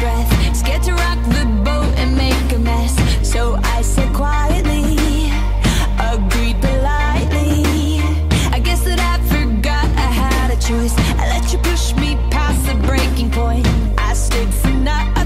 breath. Scared to rock the boat and make a mess. So I said quietly Agreed politely. I guess that I forgot I had a choice. I let you push me past the breaking point. I stayed for not.